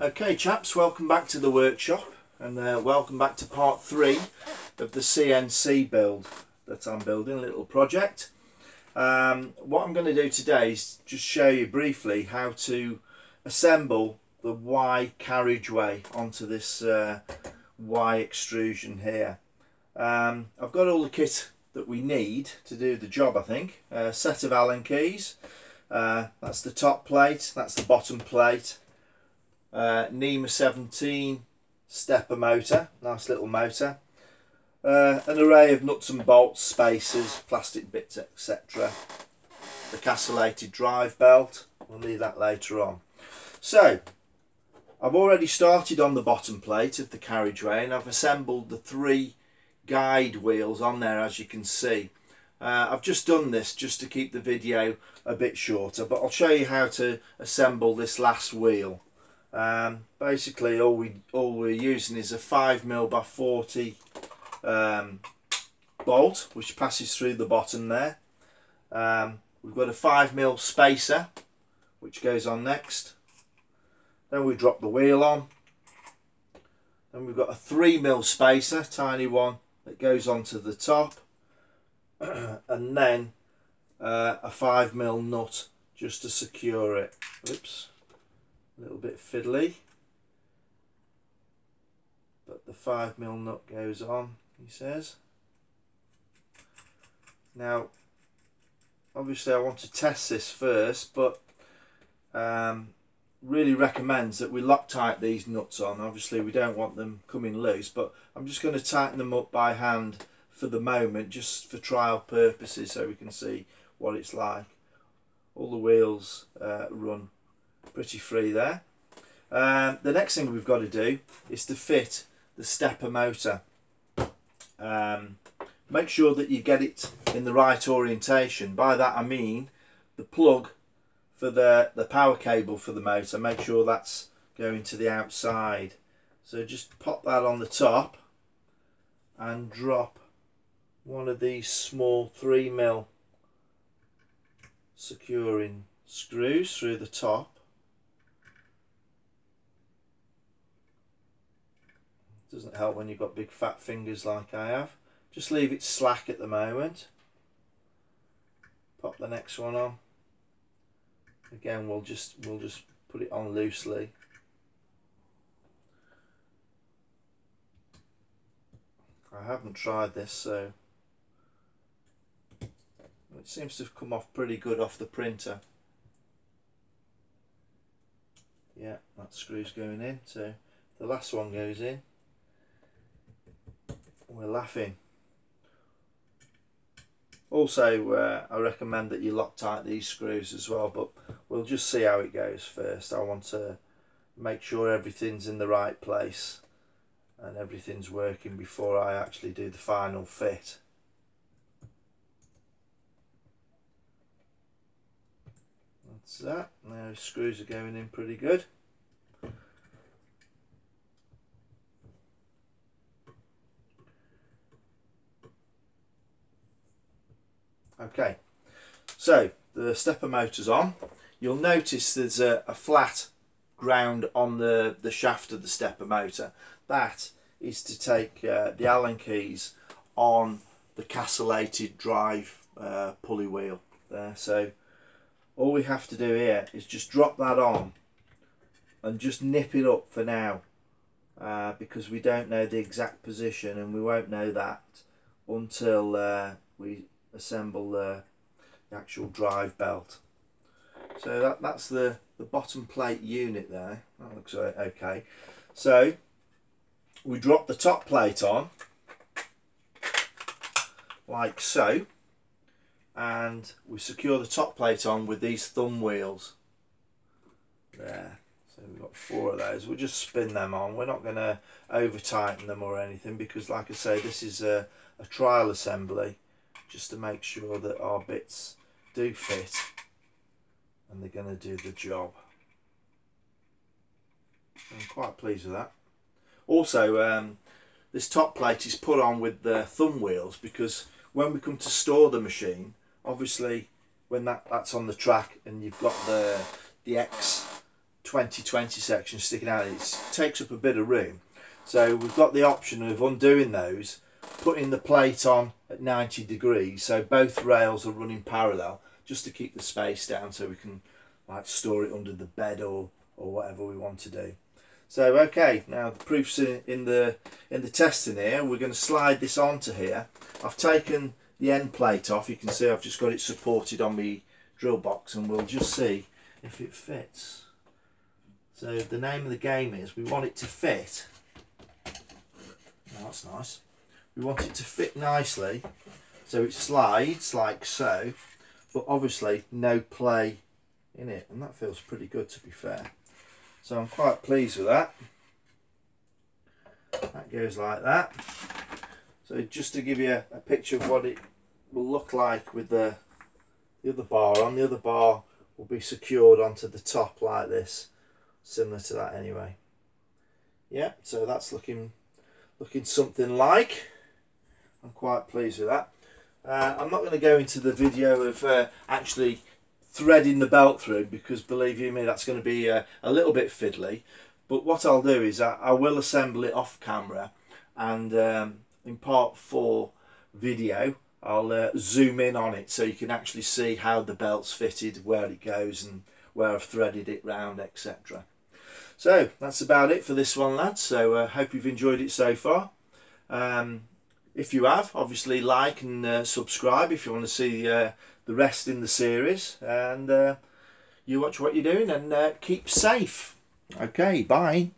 Okay chaps, welcome back to the workshop and uh, welcome back to part three of the CNC build that I'm building, a little project. Um, what I'm going to do today is just show you briefly how to assemble the Y carriageway onto this uh, Y extrusion here. Um, I've got all the kit that we need to do the job I think. A set of Allen keys, uh, that's the top plate, that's the bottom plate, uh, NEMA 17 stepper motor, nice little motor, uh, an array of nuts and bolts, spacers, plastic bits etc. The castellated drive belt, we'll leave that later on. So, I've already started on the bottom plate of the carriageway and I've assembled the three guide wheels on there as you can see. Uh, I've just done this just to keep the video a bit shorter but I'll show you how to assemble this last wheel. Um, basically all we all we're using is a five mil by 40 um, bolt which passes through the bottom there. Um, we've got a five mil spacer which goes on next. Then we drop the wheel on. Then we've got a three mil spacer, tiny one, that goes onto the top. and then uh, a five mil nut just to secure it. Oops little bit fiddly. But the 5 mil nut goes on he says. Now obviously I want to test this first but um, really recommends that we Loctite these nuts on. Obviously we don't want them coming loose but I'm just going to tighten them up by hand for the moment just for trial purposes so we can see what it's like. All the wheels uh, run pretty free there. Um, the next thing we've got to do is to fit the stepper motor. Um, make sure that you get it in the right orientation. By that I mean the plug for the, the power cable for the motor. Make sure that's going to the outside. So just pop that on the top and drop one of these small 3 mil securing screws through the top Doesn't help when you've got big fat fingers like I have. Just leave it slack at the moment. Pop the next one on. Again, we'll just we'll just put it on loosely. I haven't tried this, so it seems to have come off pretty good off the printer. Yeah, that screw's going in, so the last one goes in we're laughing. Also, uh, I recommend that you Loctite these screws as well, but we'll just see how it goes first. I want to make sure everything's in the right place and everything's working before I actually do the final fit. That's that. Now screws are going in pretty good. Okay, so the stepper motor's on. You'll notice there's a, a flat ground on the, the shaft of the stepper motor. That is to take uh, the Allen keys on the castellated drive uh, pulley wheel there. So all we have to do here is just drop that on and just nip it up for now uh, because we don't know the exact position and we won't know that until uh, we assemble the, the actual drive belt. So that, that's the, the bottom plate unit there. That looks okay. So we drop the top plate on like so and we secure the top plate on with these thumb wheels there so we've got four of those we'll just spin them on we're not going to over tighten them or anything because like I say this is a, a trial assembly just to make sure that our bits do fit and they're going to do the job. I'm quite pleased with that. Also, um, this top plate is put on with the thumb wheels because when we come to store the machine, obviously when that, that's on the track and you've got the, the X 2020 section sticking out it takes up a bit of room so we've got the option of undoing those putting the plate on at 90 degrees so both rails are running parallel just to keep the space down so we can like store it under the bed or or whatever we want to do. So okay now the proofs in, in the in the testing here. We're going to slide this onto here. I've taken the end plate off. You can see I've just got it supported on the drill box and we'll just see if it fits. So the name of the game is we want it to fit. Oh, that's nice we want it to fit nicely so it slides like so but obviously no play in it and that feels pretty good to be fair. So I'm quite pleased with that. That goes like that. So just to give you a, picture of what it will look like with the the other bar on the other bar will be secured onto the top like this similar to that anyway. Yeah so that's looking looking something like I'm quite pleased with that uh, I'm not going to go into the video of uh, actually threading the belt through because believe you me that's going to be uh, a little bit fiddly but what I'll do is I, I will assemble it off camera and um, in part 4 video I'll uh, zoom in on it so you can actually see how the belt's fitted, where it goes and where I've threaded it round etc. So that's about it for this one lads, so I uh, hope you've enjoyed it so far. Um, if you have, obviously like and uh, subscribe if you want to see uh, the rest in the series and uh, you watch what you're doing and uh, keep safe. Okay, bye.